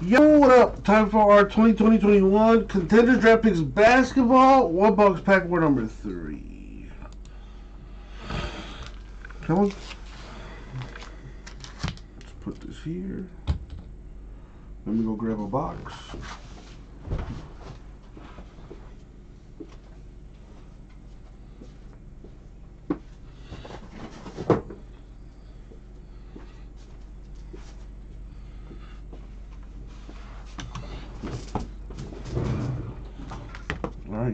Yo, what up? Time for our 2020-21 Contenders Draft Picks Basketball. One box pack, we're number three. Come on. Let's put this here. Let me go grab a box.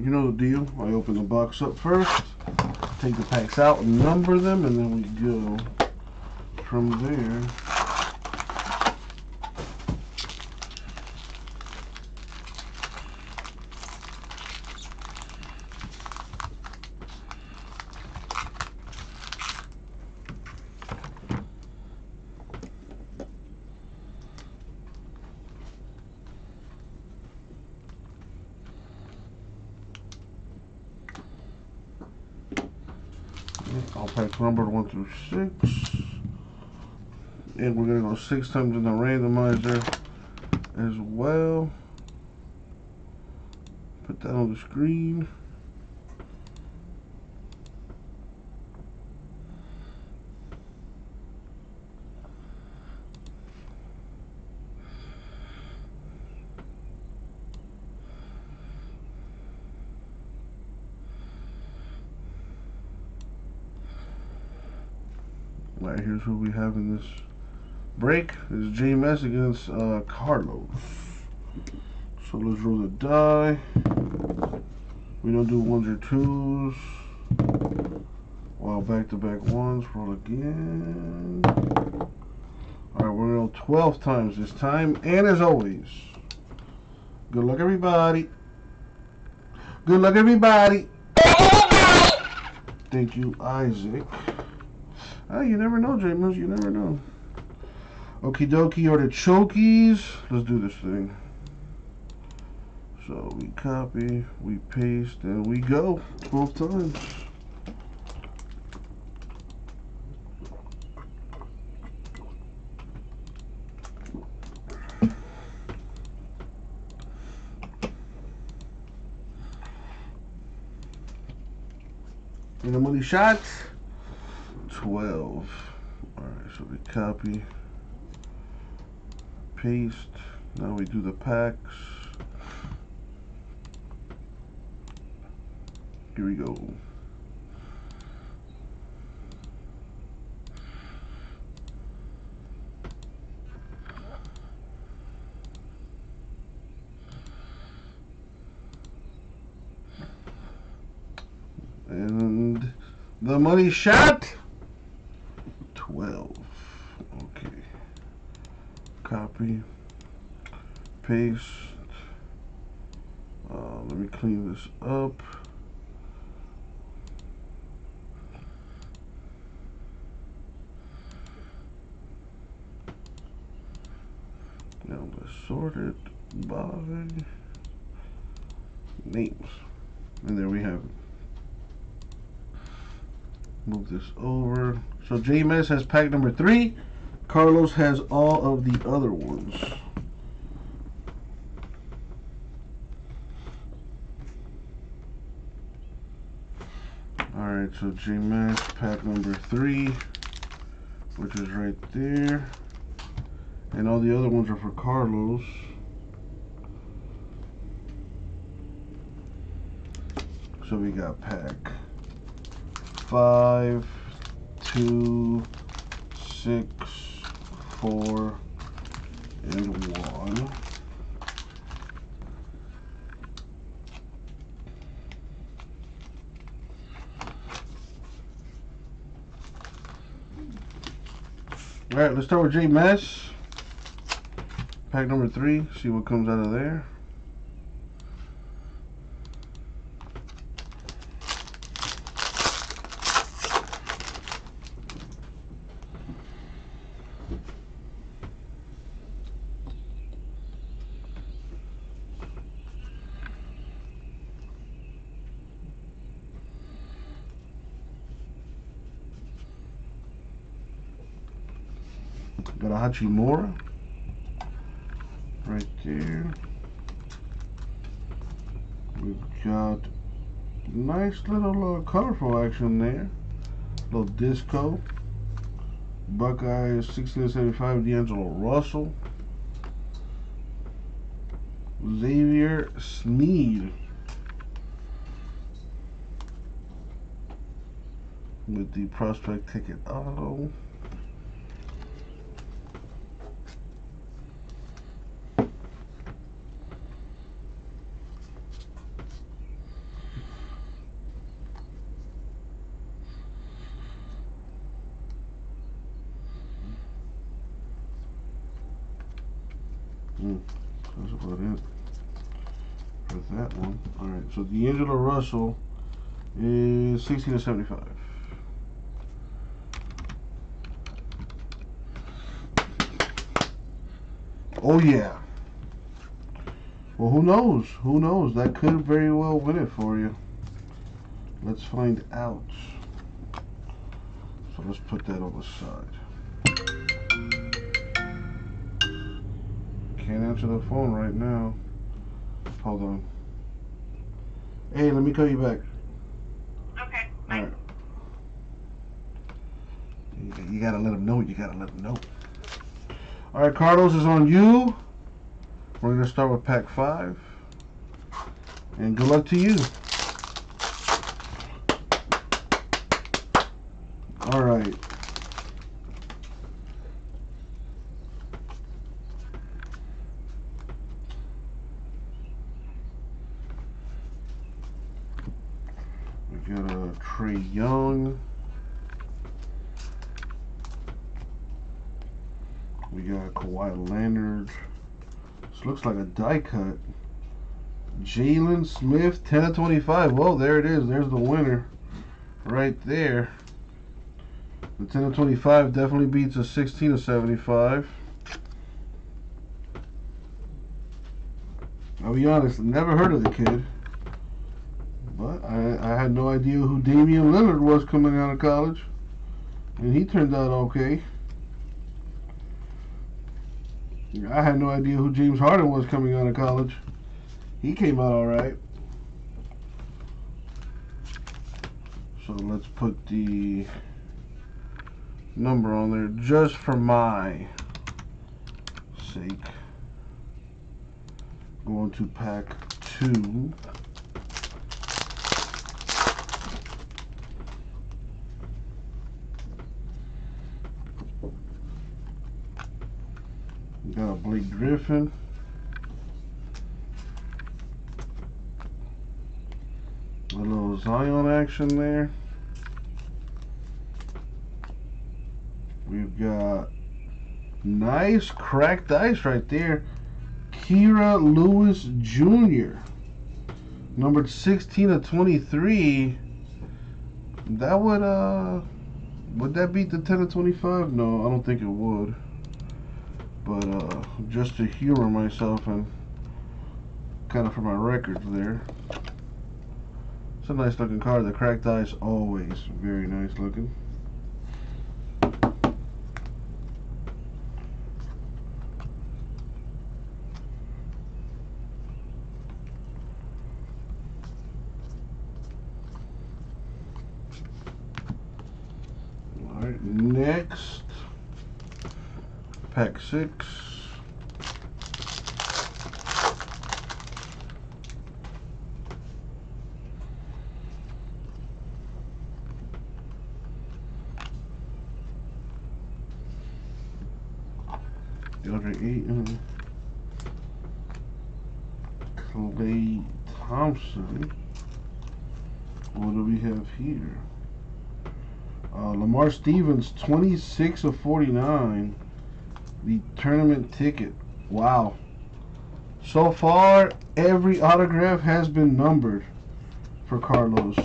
You know the deal. I open the box up first, take the packs out number them, and then we go from there. All packs numbered one through six. And we're gonna go six times in the randomizer as well. Put that on the screen. Right, here's who we have in this break. It's JMS against uh, Carlos. So let's roll the die. We don't do ones or twos. While back to back ones, roll again. Alright, we're gonna roll 12 times this time. And as always, good luck everybody. Good luck everybody. Thank you, Isaac. Oh, you never know, J Moose. You never know. Okie dokie or the chokies. Let's do this thing. So we copy, we paste, and we go 12 times. And how many shots? 12. Alright, so we copy, paste. Now we do the packs. Here we go. And the money shot. 12. Okay. Copy. Paste. Uh, let me clean this up. Now let's sort it by names. And there we have it. Move this over. So JMS has pack number three. Carlos has all of the other ones. Alright, so JMS pack number three, which is right there. And all the other ones are for Carlos. So we got pack five, two, six, four, and one. All right, let's start with J Mess. Pack number three, see what comes out of there. Got a Hachimura. right there. We've got nice little uh, colorful action there. Little disco. Buckeyes 1675 D'Angelo Russell. Xavier Sneed. With the prospect ticket auto. Mm, that's about it for that one. All right, so D'Angelo Russell is 16 to 75. Oh yeah. Well, who knows? Who knows? That could very well win it for you. Let's find out. So let's put that on the side. Can't answer the phone right now. Hold on. Hey, let me call you back. Okay. All right. You, you gotta let them know. You gotta let them know. All right, Carlos is on you. We're gonna start with pack five. And good luck to you. All right. We got a Trae Young. We got Kawhi Leonard. Looks like a die cut. Jalen Smith, 10 of 25. Well, there it is. There's the winner right there. The 10 of 25 definitely beats a 16 of 75. I'll be honest, never heard of the kid. But I, I had no idea who Damian Lillard was coming out of college. And he turned out okay. I had no idea who James Harden was coming out of college. He came out all right. So let's put the number on there just for my sake. Going to pack two. Got a Blake Griffin. A little Zion action there. We've got nice cracked ice right there. Kira Lewis Jr. Numbered 16 of 23. That would uh would that beat the 10 of 25? No, I don't think it would. But uh just to humor myself and kind of for my records there. It's a nice looking car The cracked ice always very nice looking. Alright, next pack six. DeAndre Ayton. Klay Thompson. What do we have here? Uh, Lamar Stevens, 26 of 49. The tournament ticket. Wow. So far, every autograph has been numbered for Carlos.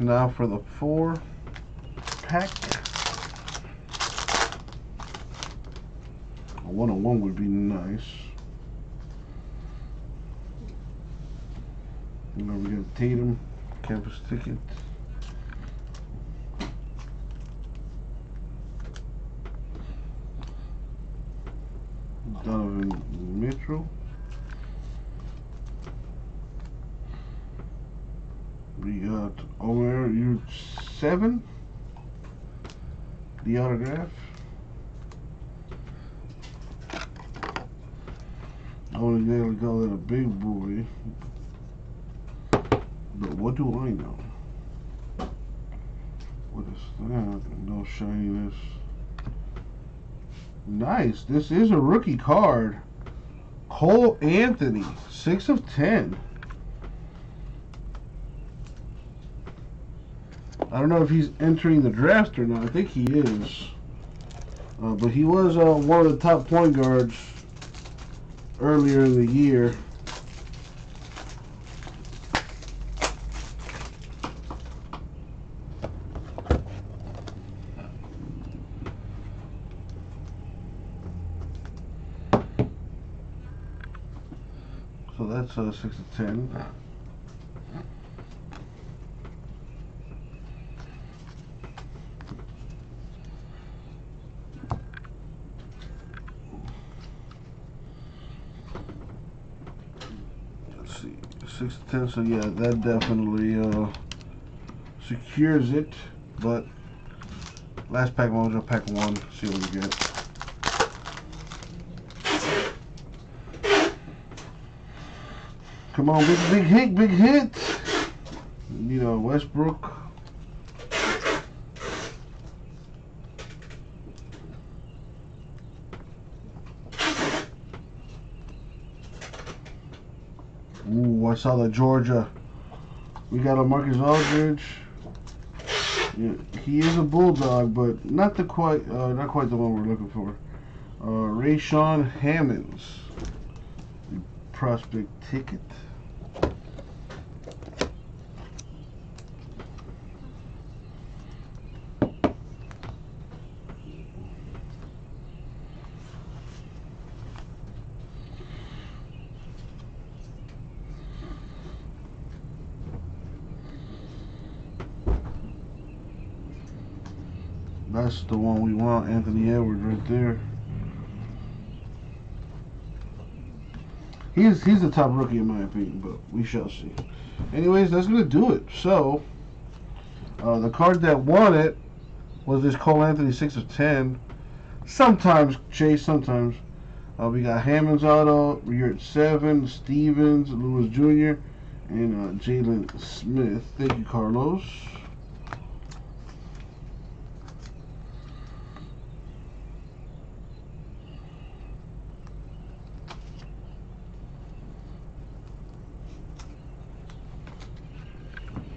Now for the four pack. A one on one would be nice. And then we got Tatum, campus ticket. Donovan Mitchell. We got Omer you seven. The autograph. I want to call that a big boy. But what do I know? What is that? No shininess. Nice. This is a rookie card. Cole Anthony, 6 of 10. I don't know if he's entering the draft or not. I think he is. Uh, but he was uh, one of the top point guards earlier in the year. So that's uh, 6 to 10. Let's 6 to 10. So yeah, that definitely uh, secures it. But last pack, Mojo, pack 1. See what we get. Come on, big big hit, big hit. You know, Westbrook. Ooh, I saw the Georgia. We got a Marcus Aldridge. Yeah, he is a bulldog, but not the quite, uh, not quite the one we're looking for. Uh, Rayshaun Hammonds prospect ticket. That's the one we want, Anthony Edwards right there. He's he's the top rookie in my opinion, but we shall see. Anyways, that's gonna do it. So uh, the card that won it was this Cole Anthony six of ten. Sometimes Chase, sometimes uh, we got Hammond's auto. We're at seven. Stevens, Lewis Jr. and uh, Jalen Smith. Thank you, Carlos.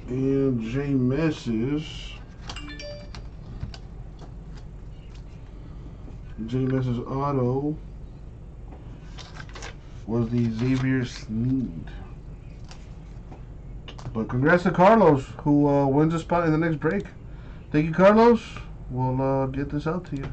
And J Messes. J Messes auto was the Xavier Sneed. But congrats to Carlos, who uh, wins a spot in the next break. Thank you, Carlos. We'll uh, get this out to you.